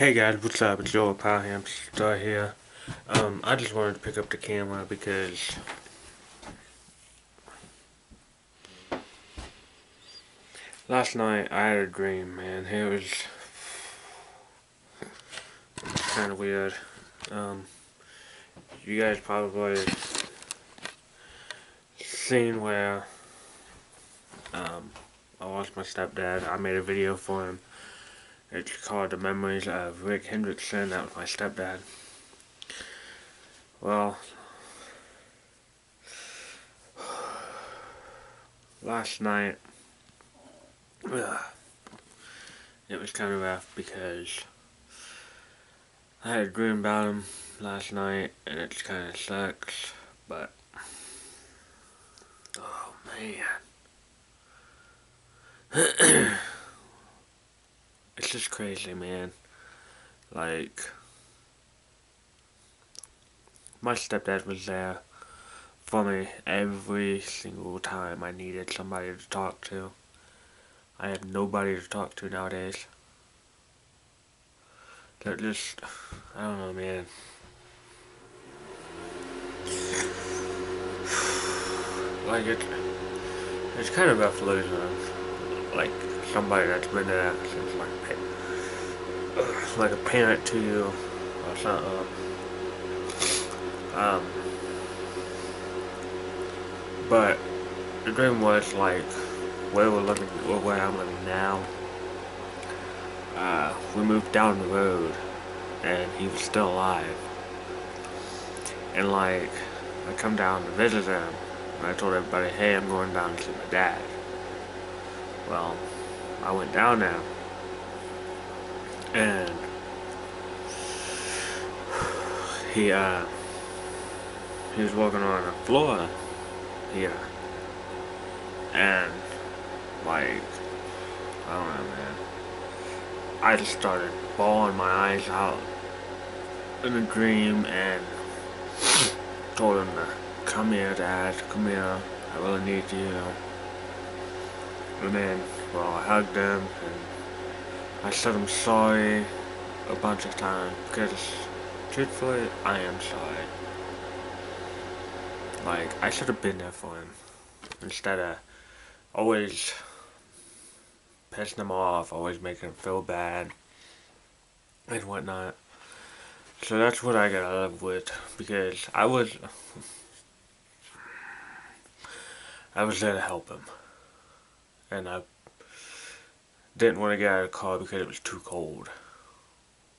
Hey guys, what's up? It's Joel Power Star here. Um, I just wanted to pick up the camera because last night I had a dream, man. It was kind of weird. Um, you guys probably seen where um, I lost my stepdad. I made a video for him it's called The Memories of Rick Hendrickson. That was my stepdad. Well, last night, it was kind of rough because I had a dream about him last night and it kind of sucks, but, oh man. It's just crazy, man. Like, my stepdad was there for me every single time I needed somebody to talk to. I have nobody to talk to nowadays. That just, I don't know, man. Like, it, it's kind of rough losing, like, somebody that's been there since like like a parent to you or something. Um, but the dream was like where we're living, where I'm living now. Uh, we moved down the road, and he was still alive. And like, I come down to visit him, and I told everybody, hey, I'm going down to see my dad. Well, I went down there. And he uh he was walking on the floor here. And like I don't know man. I just started bawling my eyes out in a dream and told him to come here dad. Come here. I really need you and then well, I hugged him and I said I'm sorry a bunch of times because truthfully, I am sorry. Like, I should have been there for him instead of always pissing him off, always making him feel bad and whatnot. So that's what I gotta live with because I was I was there to help him. And I didn't want to get out of the car because it was too cold.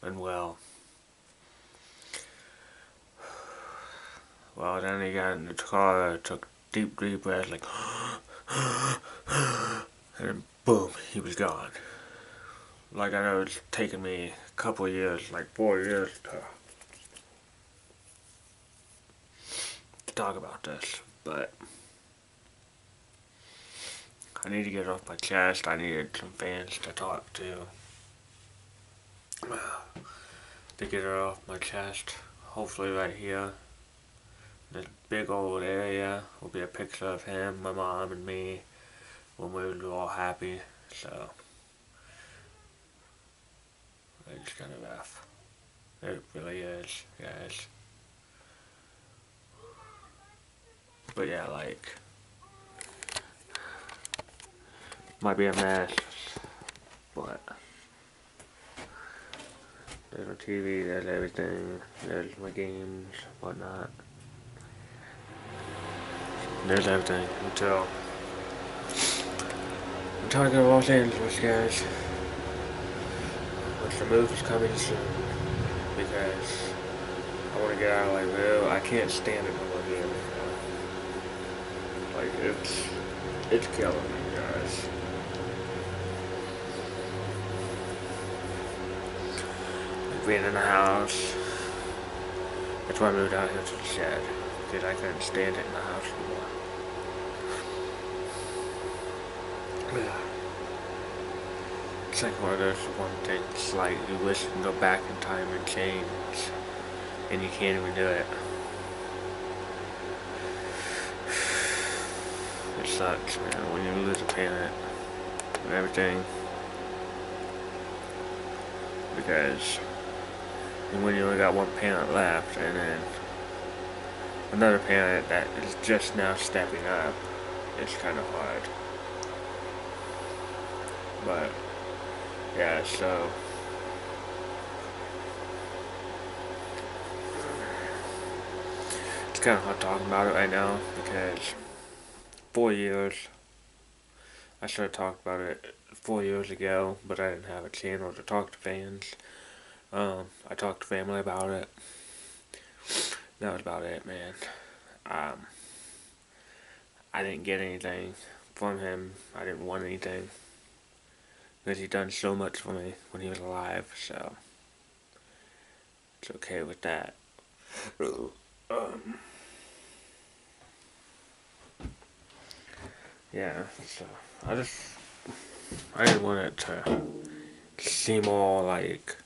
And well, well then he got in the car, took deep, deep breaths, like, and then boom, he was gone. Like I know it's taken me a couple years, like four years to talk about this, but I need to get off my chest. I needed some fans to talk to. To get it off my chest. Hopefully right here. This big old area will be a picture of him, my mom, and me when we were all happy. So, it's kind of rough. It really is, guys. But yeah, like, might be a mess, but there's my TV, there's everything, there's my games, whatnot. There's everything until until I go to Los Angeles, guys. Which the move is coming soon because I want to get out of real. I can't stand it more again. Like it's it's killing me, guys. Being in the house. That's why I moved out here to the shed. Because I couldn't stand it in the house anymore. It's like one of those one things, like you wish you can go back in time and change, and you can't even do it. It sucks, man, when you lose a parent and everything. Because and when you only got one planet left, and then another planet that is just now stepping up, it's kind of hard. But, yeah, so... It's kind of hard talking about it right now, because four years, I should have talked about it four years ago, but I didn't have a channel to talk to fans. Um, I talked to family about it. That was about it, man. Um, I didn't get anything from him. I didn't want anything. Because he done so much for me when he was alive, so it's okay with that. Um, yeah, so I just I didn't want it to seem all like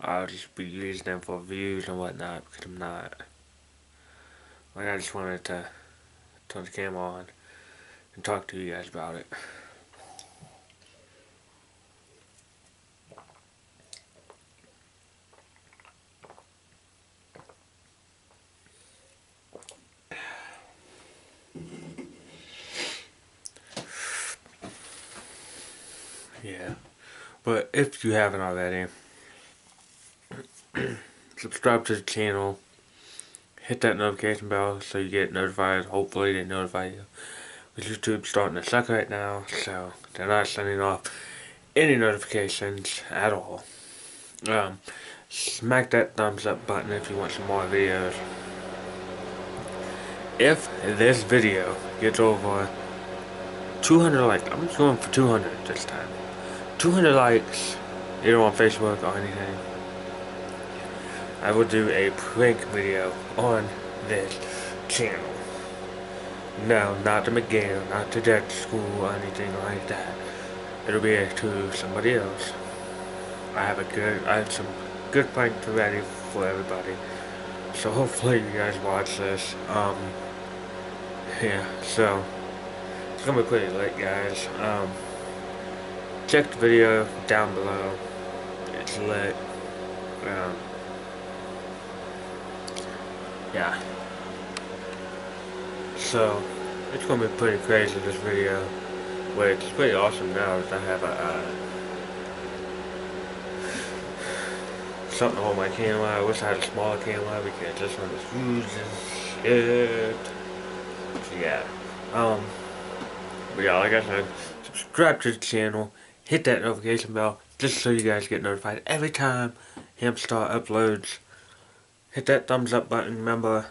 I'll just be using them for views and whatnot because I'm not. Like I just wanted to turn the camera on and talk to you guys about it. Yeah. But if you haven't already, subscribe to the channel, hit that notification bell so you get notified. Hopefully they notify you. With YouTube starting to suck right now, so they're not sending off any notifications at all. Um, smack that thumbs up button if you want some more videos. If this video gets over 200 likes, I'm just going for 200 this time. 200 likes, either on Facebook or anything, I will do a prank video on this channel. No, not to McGill, not to Dead School or anything like that. It'll be to somebody else. I have a good, I have some good pranks ready for everybody. So hopefully you guys watch this. Um, yeah, so, it's gonna be pretty late guys. Um, check the video down below. It's lit. Um, yeah. So, it's gonna be pretty crazy this video. But it's pretty awesome now that I have a, uh, something to hold my camera. I wish I had a smaller camera because this one is huge as shit. So yeah. Um, but yeah, like I said, subscribe to the channel hit that notification bell just so you guys get notified every time Hampstar uploads. Hit that thumbs up button. Remember,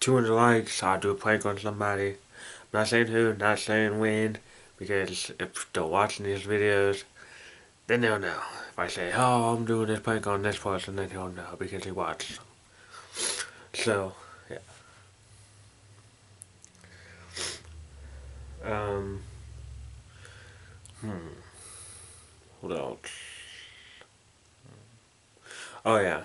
200 likes, I'll do a prank on somebody. I'm not saying who, not saying when, because if they're watching these videos, then they'll know. If I say, oh, I'm doing this prank on this person, then they'll know because he watched So, yeah. Um, hmm. What else? Oh yeah.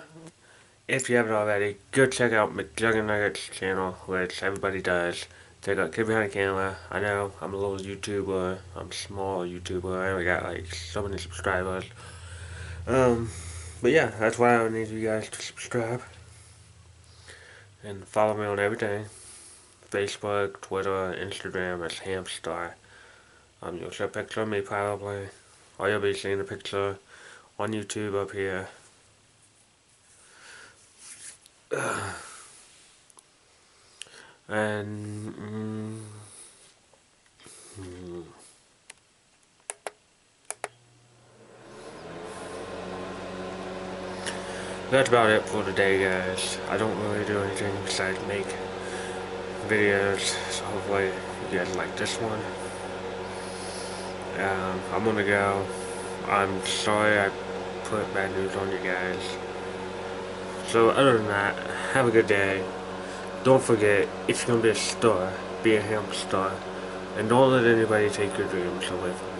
If you haven't already, go check out McJuggerNuggets channel, which everybody does. Check out Kid Behind the Camera. I know, I'm a little YouTuber. I'm small YouTuber. I only got like so many subscribers. Um, but yeah, that's why I need you guys to subscribe. And follow me on everything. Facebook, Twitter, Instagram, as Hampstar. Um, you'll see a picture of me probably or you'll be seeing a picture on YouTube up here. And mm, mm. that's about it for today guys. I don't really do anything besides make videos, so hopefully you guys like this one. Um, I'm gonna go. I'm sorry I put bad news on you guys. So other than that, have a good day. Don't forget, it's gonna be a star. Be a ham star. And don't let anybody take your dreams away from